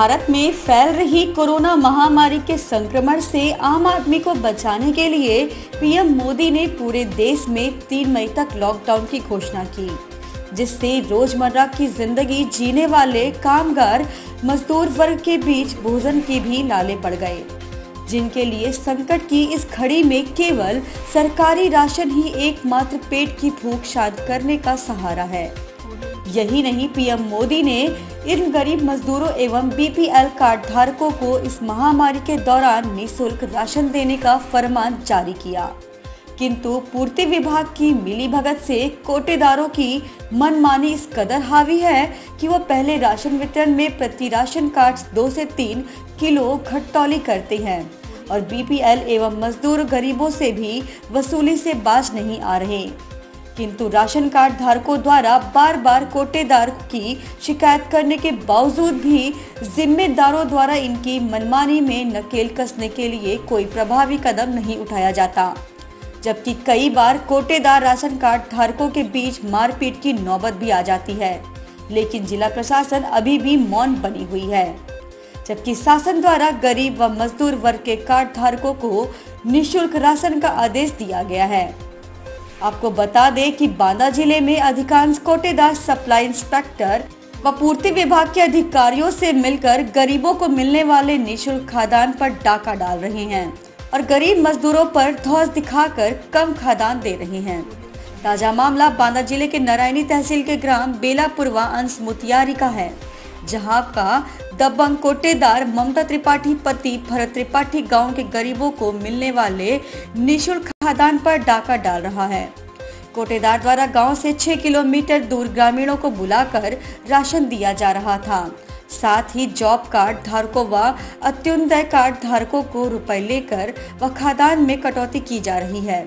भारत में फैल रही कोरोना महामारी के संक्रमण से आम आदमी को बचाने के लिए पीएम मोदी ने पूरे देश में तीन मई तक लॉकडाउन की घोषणा की, जिससे रोज़मर्रा की ज़िंदगी जीने वाले कामगार, मजदूर वर्ग के बीच भोजन के भी लाले पड़ गए, जिनके लिए संकट की इस घड़ी में केवल सरकारी राशन ही एकमात्र पेट की भूख शांत करने का सहारा है। यही नहीं, पीएम मोदी ने इन गरीब मजदूरों एवं बीपीएल कार्ड धारकों को इस महामारी के दौरान निशुल्क राशन देने का फरमान जारी किया। किंतु पूर्ति विभाग की मिली भगत से कोटेदारों की मनमानी इस कदर हावी है कि वो पहले राशन वितरण में प्रति राशन कार्ड दो से तीन किलो घटतौली करते हैं और बीपीएल एवं मजदूर गरीबों से भी वसूली से बाज नहीं आ रहे। किंतु राशन कार्ड धारकों द्वारा बार बार कोटेदार की शिकायत करने के बावजूद भी जिम्मेदारों द्वारा इनकी मनमानी में नकेल कसने के लिए कोई प्रभावी कदम नहीं उठाया जाता, जबकि कई बार कोटेदार राशन कार्ड धारकों के बीच मारपीट की नौबत भी आ जाती है। लेकिन जिला प्रशासन अभी भी मौन बनी हुई है, जबकि शासन द्वारा गरीब व मजदूर वर्ग के कार्ड धारकों को निशुल्क राशन का आदेश दिया गया है। आपको बता दें कि बांदा ज़िले में अधिकांश कोटेदार सप्लाई इंस्पेक्टर व पूर्ति विभाग के अधिकारियों से मिलकर गरीबों को मिलने वाले निशुल्क खादान पर डाका डाल रहे हैं और गरीब मजदूरों पर धौस दिखाकर कम खादान दे रहे हैं। ताज़ा मामला बांदा ज़िले के नारायणी तहसील के ग्राम बेलापुरवा अंश मुतियारी का है, जहाँ का दबंग कोटेदार ममता त्रिपाठी, पति भरत त्रिपाठी गाँव के गरीबों को मिलने वाले निशुल्क खादान पर डाका डाल रहा है। कोटेदार द्वारा गाँव से 6 किलोमीटर दूर ग्रामीणों को बुलाकर राशन दिया जा रहा था। साथ ही जॉब कार्ड धारकों व अत्युदय कार्ड धारकों को रुपए लेकर व खादान में कटौती की जा रही है।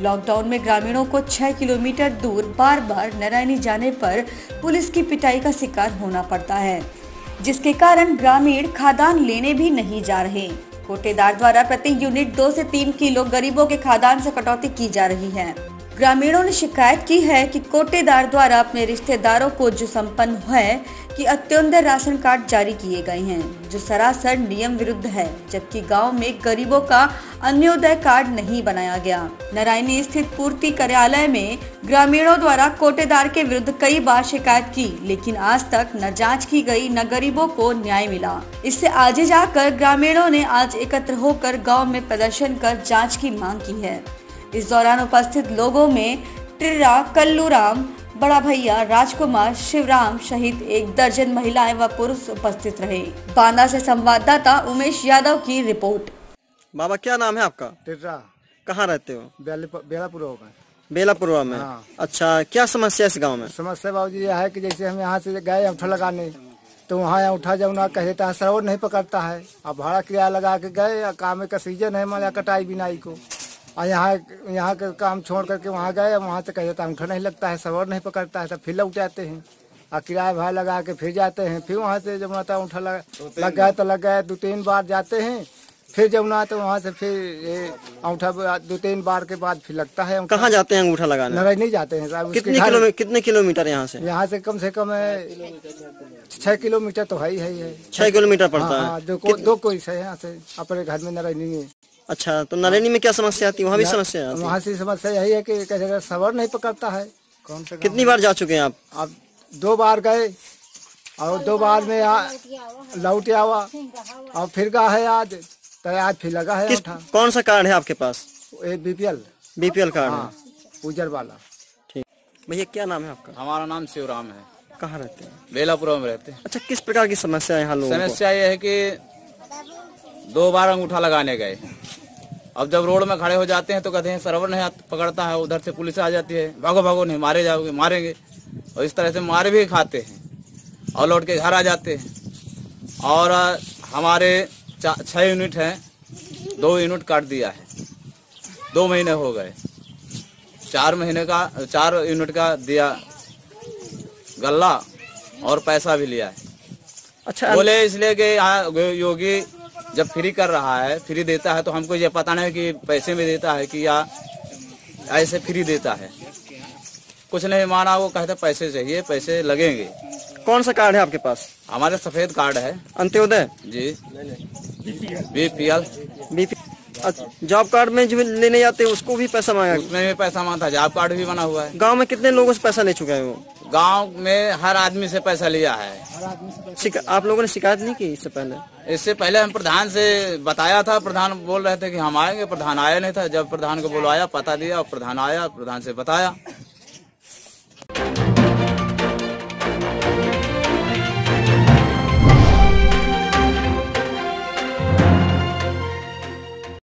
लॉकडाउन में ग्रामीणों को 6 किलोमीटर दूर बार बार नारायणी जाने पर पुलिस की पिटाई का शिकार होना पड़ता है। जिसके कारण ग्रामीण खादान लेने भी नहीं जा रहे। कोटेदार द्वारा प्रति यूनिट दो से तीन किलो गरीबों के खादान से कटौती की जा रही है। ग्रामीणों ने शिकायत की है कि कोटेदार द्वारा अपने रिश्तेदारों को जो संपन्न है, कि अत्योदय राशन कार्ड जारी किए गए हैं, जो सरासर नियम विरुद्ध है, जबकि गाँव में गरीबों का अन्योदय कार्ड नहीं बनाया गया। नारायणी स्थित पूर्ति कार्यालय में ग्रामीणों द्वारा कोटेदार के विरुद्ध कई बार शिकायत की, लेकिन आज तक न जाँच की गई, न गरीबों को न्याय मिला। इससे आगे जाकर ग्रामीणों ने आज एकत्र होकर गाँव में प्रदर्शन कर जाँच की मांग की है। इस दौरान उपस्थित लोगों में टिर्रा कल्लूराम बड़ा भैया राजकुमार शिवराम सहित एक दर्जन महिलाएँ व पुरुष उपस्थित रहे। बांदा से संवाददाता उमेश यादव की रिपोर्ट। बाबा क्या नाम है आपका? टिर्रा। कहाँ रहते हो? बेलापुर होगा। बेलापुरवा में। हाँ। अच्छा क्या समस्या है इस गाँव में? समस्या बाबू जी यह है कि जैसे हम यहाँ से गए अंगूठा लगाने तो वहाँ उठा जब ना कह देता है सरोवर नहीं पकड़ता है। अब भाड़ा किराया लगा के गए काम का सीज़न है मज़ा कटाई बिनाई को। और यहाँ यहाँ का काम छोड़ करके वहाँ गए वहाँ से कह देता है अंगूठा नहीं लगता है सवर नहीं पकड़ता है तब फिर लौट जाते हैं। और किराया भाड़ा लगा के फिर जाते हैं फिर वहाँ से जब ना अंगूठा लगा लग गए तो लग गए दो तीन बार जाते हैं फिर जब ना तो वहाँ से फिर ये अंगूठा दो तीन बार के बाद फिर लगता है कहाँ जाते हैं अंगूठा लगाने? नारायण नहीं जाते हैं साहब कितने घर- किलो कितने किलोमीटर यहाँ से? यहाँ से कम से कम है छह किलोमीटर तो है ही है छह किलोमीटर पड़ता हाँ, है। हाँ, दो कोई से यहाँ से अपने घर में नारायणी में अच्छा तो नरेनी में क्या समस्या आती है वहाँ भी समस्या आती है वहाँ से समस्या यही है कि कहते सबर नहीं पकड़ता है। कौन से कितनी बार जा चुके हैं आप? अब दो बार गए और दो बार में लौट आवा और फिर गा है आज तो आज फिर लगा है कौन सा कार्ड है आपके पास? बीपीएल। बीपीएल कार्ड हाँ। उजर वाला। ठीक। भैया क्या नाम है आपका? हमारा नाम शिवराम है। कहाँ रहते हैं? बेलापुरा में रहते हैं। अच्छा किस प्रकार की समस्या है यहाँ लोगों समस्या ये है कि दो बार अंगूठा लगाने गए। अब जब रोड में खड़े हो जाते हैं तो कहते हैं सर्वर नहीं हाथ पकड़ता है उधर से पुलिस आ जाती है। भागो भागो नहीं मारे जाओगे मारेंगे। और इस तरह से मारे भी खाते हैं और लौट के घर आ जाते हैं। और हमारे छः यूनिट हैं दो यूनिट काट दिया है। दो महीने हो गए। चार महीने का चार यूनिट का दिया गल्ला और पैसा भी लिया है। अच्छा बोले इसलिए कि योगी जब फ्री कर रहा है फ्री देता है तो हमको ये पता नहीं कि पैसे में देता है कि या ऐसे फ्री देता है। कुछ नहीं माना वो कहते पैसे चाहिए पैसे लगेंगे। कौन सा कार्ड है आपके पास? हमारे सफ़ेद कार्ड है। अंत्योदय? जी। बी पी एल बीपी अच्छा, जॉब कार्ड में जो लेने जाते हैं उसको भी पैसा मांगा? उसमें भी पैसा माँगता जॉब कार्ड भी बना हुआ है। गाँव में कितने लोगों से पैसा ले चुका है वो? गाँव में हर आदमी से पैसा लिया है। शिक, आप लोगों ने शिकायत नहीं की इससे पहले? इससे पहले हम प्रधान से बताया था प्रधान बोल रहे थे कि हम आएँगे प्रधान आया नहीं था। जब प्रधान को बुलवाया पता दिया प्रधान आया प्रधान से बताया।